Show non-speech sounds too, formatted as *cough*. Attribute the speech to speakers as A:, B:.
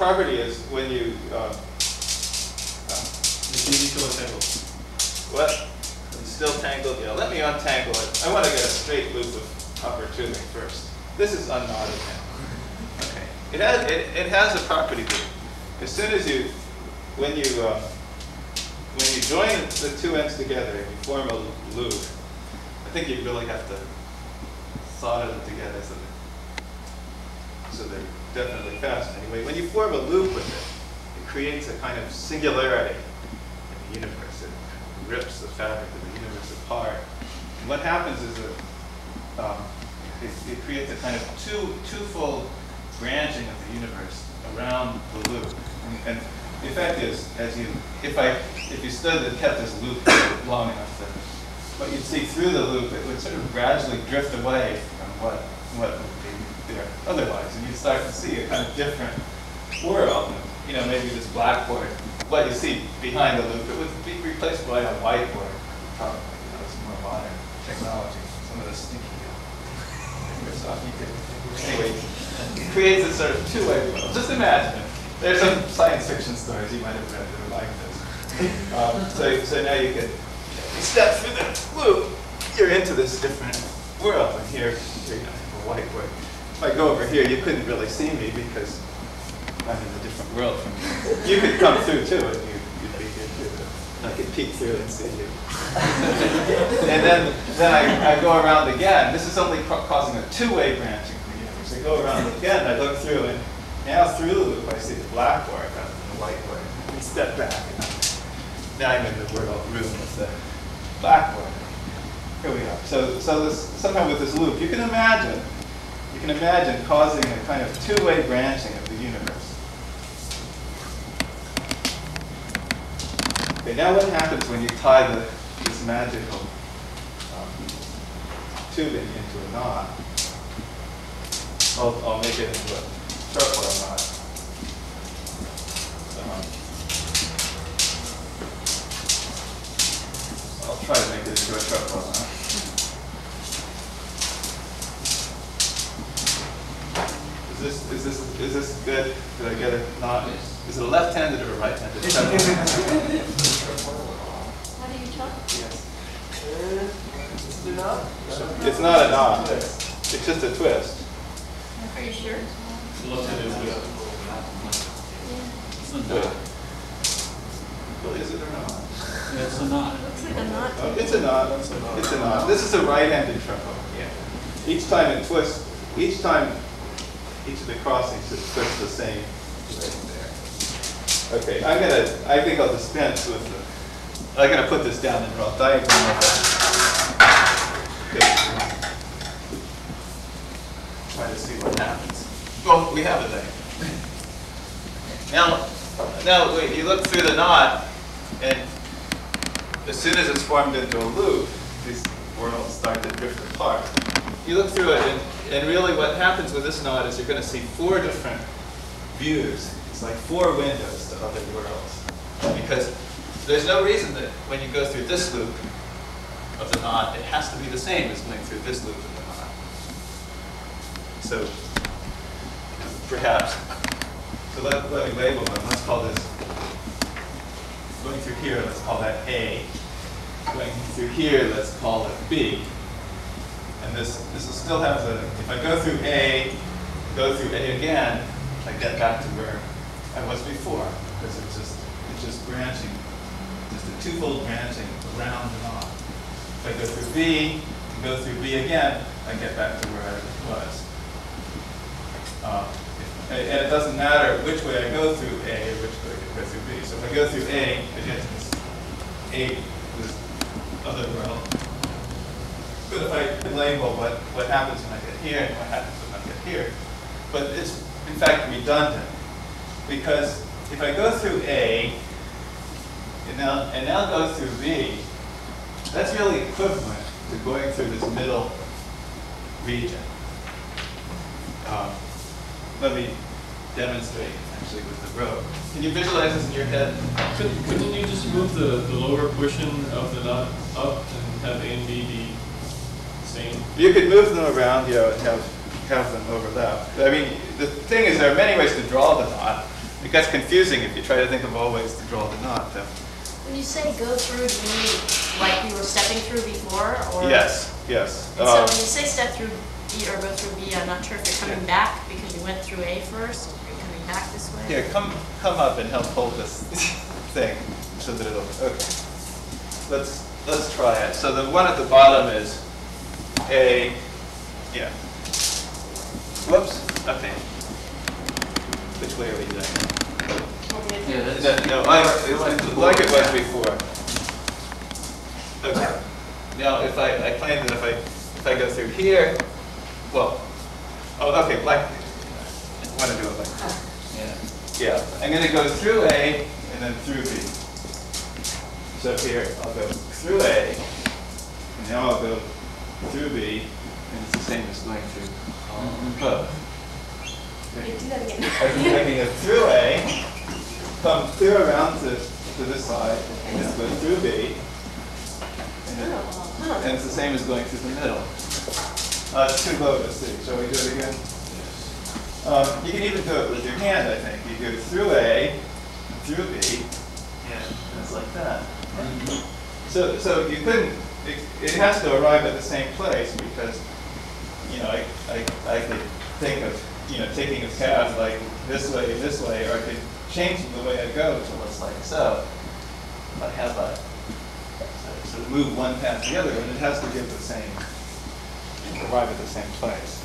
A: property is when you, uh,
B: It's easy to untangle.
A: what? It's still tangled, yeah, let me untangle it. I want to get a straight loop of upper tubing first. This is unknotted now. Okay, it has, it, it has a property group. As soon as you, when you, uh, when you join the two ends together, and you form a loop. I think you really have to solder them together so that, so they're definitely fast anyway. When you form a loop with it, it creates a kind of singularity in the universe. It rips the fabric of the universe apart. And what happens is that um, it, it creates a kind of two twofold branching of the universe around the loop. And, and the effect is, as you, if I, if you stood and kept this loop long enough, that what you'd see through the loop, it would sort of gradually drift away from what, what otherwise. And you'd start to see a kind of different world. You know, maybe this blackboard, what you see behind the loop, it would be replaced by a whiteboard, probably. You know, some more modern technology, some of the stinky Microsoft. You could, anyway, it creates a sort of two-way world. Just imagine. There's some science fiction stories you might have read that are like this. Um, so, so now you can you step through the loop, you're into this different world. And here, here you have a whiteboard. If I go over here, you couldn't really see me because I'm in a different world from you. *laughs* You could come through too, and you, you'd be here too. I could peek through and see you. *laughs* and then, then I, I go around again. This is only causing a two-way branching the universe. I go around again, I look through, and now through the loop, I see the blackboard rather than the whiteboard. We step back, and now I'm in the world room with the blackboard. Here we are. So, so this, somehow with this loop, you can imagine, you can imagine causing a kind of two-way branching of the universe. Okay, now what happens when you tie the, this magical um, tubing into a knot? I'll, I'll make it into a trefoil knot. Um, I'll try to make it into a trefoil knot. Is this, is this, is this good? Did I get a knot? Is it a left-handed or a right-handed *laughs* trefoil?
C: How do you talk?
A: It's not a knot. It's just a twist.
C: Are you sure?
B: Left-handed with
A: Wait. Well, is it or not?
D: It's a knot.
C: Looks like a knot.
A: Oh, It's a knot. It's a knot. This is a right-handed trefoil.
B: Yeah.
A: Each time it twists, each time, each of the crossings, it twists the same there. Okay, I'm gonna, I think I'll dispense with the, I'm gonna put this down and draw a diagram of that. Okay. Try to see what happens. Well, we have it there. Now, now, you look through the knot, and as soon as it's formed into a loop, these worlds start to drift apart. You look through it, and, and really what happens with this knot is you're going to see four different views. It's like four windows to other worlds. Because there's no reason that when you go through this loop of the knot, it has to be the same as going through this loop of the knot. So perhaps, so let, let me label them. Let's call this, going through here, let's call that A. Going through here, let's call it B. And this, this will still have the, if I go through A, go through A again, I get back to where I was before, because it's just, it's just branching, just a twofold branching around and on. If I go through B, and go through B again, I get back to where I was. Uh, and it doesn't matter which way I go through A or which way I go through B. So if I go through A, I get to this A, this other world. Label what, what happens when I get here and what happens when I get here, but it's in fact redundant. Because if I go through A and now, and now go through B, that's really equivalent to going through this middle region. Um, let me demonstrate actually with the rope. Can you visualize this in your head?
B: Could- Couldn't you just move the, the lower portion of the knot up and have A and B be same?
A: You could move them around, you know, and have, have them overlap. I mean, the thing is, there are many ways to draw the knot. it gets confusing if you try to think of all ways to draw the knot, though.
D: When you say go through, do you mean like we were stepping through before, or?
A: Yes, yes.
D: And so
A: Uh,
D: when you say step through B or go through B, I'm not sure if you're coming back because you went through A first, you're coming back this way?
A: Here, come, come up and help hold this *laughs* thing so that it'll, okay. Let's, let's try it. So the one at the bottom is A, yeah. Whoops, okay. Which way are we doing?
E: Yeah, that's.
A: No, no, like, it's like it was before. Okay. Now, if I, I claim that if I, if I go through here, well, oh, okay, like, I want to do it like. Yeah, yeah, I'm gonna go through A and then through B. So here, I'll go through A, and now I'll go through B, and it's the same as going through both.
D: Wait, do that
A: I
D: again.
A: can, I through A, come clear around to, to this side, and then go through B. And,
D: Oh,
A: and it's the same as going through the middle. Uh, it's too low to see. Shall we do it again? Um, you can even do it with your hand, I think. You go through A, through B, and it's like that. So, so you couldn't, it, it has to arrive at the same place because, you know, I, I, I could think of, know, taking a path like this way, this way, or I could change the way I go to what's like so. If I have a, sort of move one path to the other, and it has to give the same, arrive at the same place.